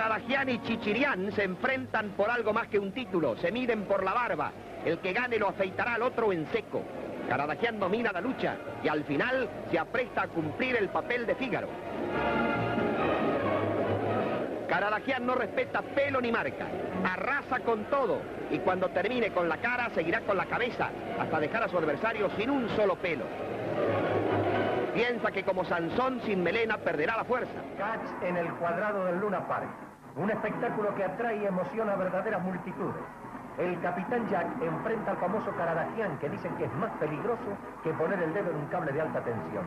Caradagian y Chichirián se enfrentan por algo más que un título, se miden por la barba. El que gane lo afeitará al otro en seco. Caradagian domina la lucha y al final se apresta a cumplir el papel de Fígaro. Caradagian no respeta pelo ni marca, arrasa con todo y cuando termine con la cara seguirá con la cabeza hasta dejar a su adversario sin un solo pelo. Piensa que como Sansón sin melena perderá la fuerza. Catch en el cuadrado del Luna Park. Un espectáculo que atrae y emociona a verdaderas multitudes. El capitán Jack enfrenta al famoso Caradagian que dicen que es más peligroso que poner el dedo en un cable de alta tensión.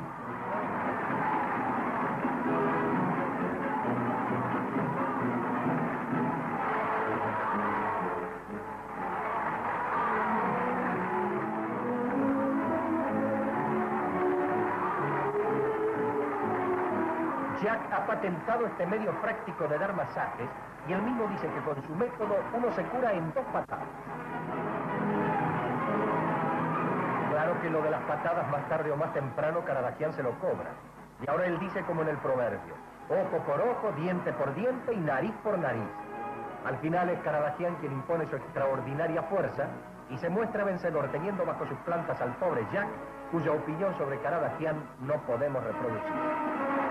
Jack ha patentado este medio práctico de dar masajes y él mismo dice que con su método uno se cura en dos patadas. Claro que lo de las patadas más tarde o más temprano Caradagian se lo cobra. Y ahora él dice como en el proverbio, ojo por ojo, diente por diente y nariz por nariz. Al final es Caradagian quien impone su extraordinaria fuerza y se muestra vencedor teniendo bajo sus plantas al pobre Jack, cuya opinión sobre Caradagian no podemos reproducir.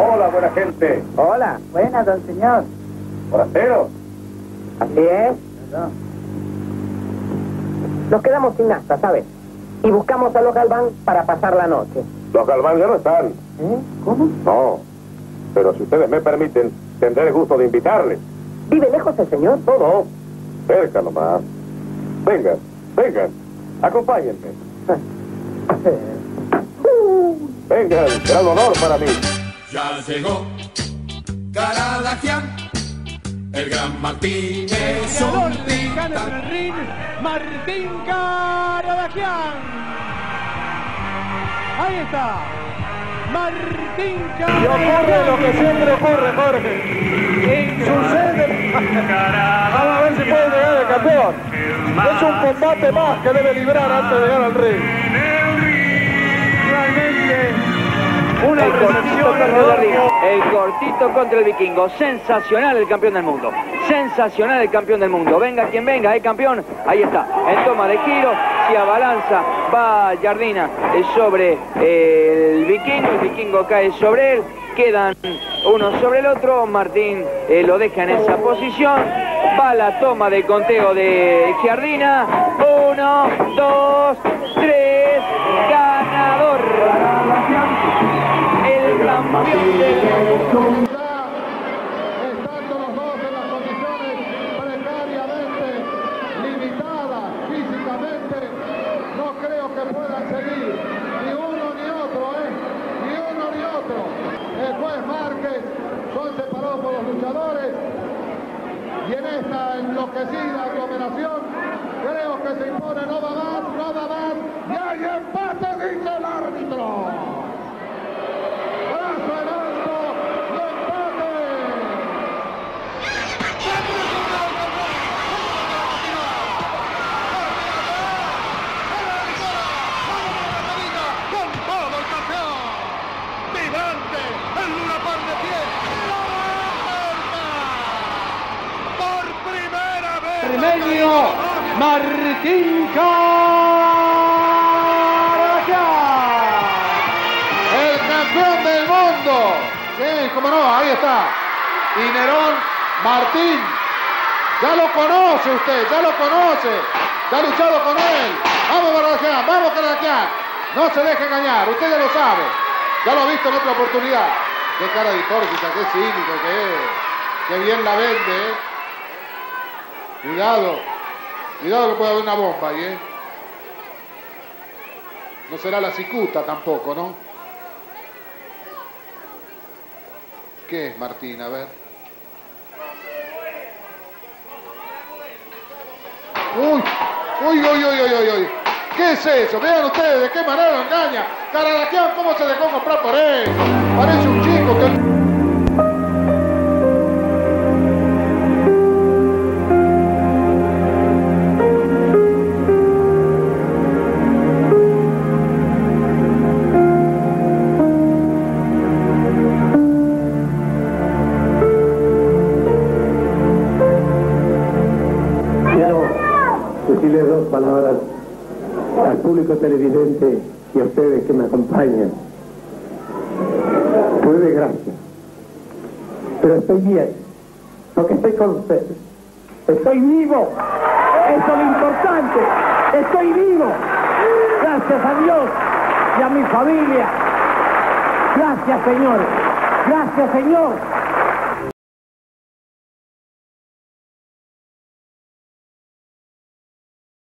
Hola, buena gente. Hola, buena, don señor. Forastero. Así es. Nos quedamos sin nada, ¿sabes? Y buscamos a los Galván para pasar la noche. Los Galván ya no están. ¿Eh? ¿Cómo? No. Pero si ustedes me permiten, tendré el gusto de invitarles. ¿Vive lejos el señor? No, no. Cerca nomás. Vengan, vengan. Acompáñenme. Vengan, gran honor para mí. Ya llegó Caradagian, el gran Martínez Ganador mexicano en el ring, Martín Caradagian. Ahí está. Martín Y Caradagian. ocurre lo que siempre ocurre, Jorge. Sucede. Vamos a ver si puede llegar el campeón. Es un combate más que debe librar antes de llegar al ring. Una El cortito contra el cortito contra el vikingo. Sensacional el campeón del mundo. Sensacional el campeón del mundo. Venga quien venga, ¿eh, campeón? Ahí está. En toma de giro. Si abalanza, va Jardina eh, sobre eh, el vikingo. El vikingo cae sobre él. Quedan uno sobre el otro. Martín eh, lo deja en esa posición. Va la toma de conteo de Jardina. Uno, dos, tres. Creo que se impone no va más, no más y hay empate, dice el árbitro. Brazo en alto y empate. con todo el campeón. ¡Vibrante! ¡El Luna Park de pie! ¡La vuelta! ¡Por Premio Martín Caradagian. El campeón del mundo. Sí, cómo no, ahí está. Y Nerón Martín. Ya lo conoce usted, ya lo conoce. Ya ha luchado con él. Vamos, Caradagian, vamos, Caradagian. No se deje engañar, usted ya lo sabe. Ya lo ha visto en otra oportunidad. Qué cara de hipócrita, qué cínico que. Qué bien la vende, ¿eh? Cuidado. Cuidado que puede haber una bomba ahí, ¿eh? No será la cicuta tampoco, ¿no? ¿Qué es, Martín? A ver. Uy, uy, uy, uy, uy, uy. ¿Qué es eso? Vean ustedes de qué manera lo engaña. Caradagian, ¿cómo se dejó comprar por él? Parece un chico que... decirle dos palabras al público televidente y a ustedes que me acompañan. Fue de gracia. Pero estoy bien, porque estoy con ustedes. Estoy vivo. Eso es lo importante. Estoy vivo. Gracias a Dios y a mi familia. Gracias, Señor. Gracias, Señor.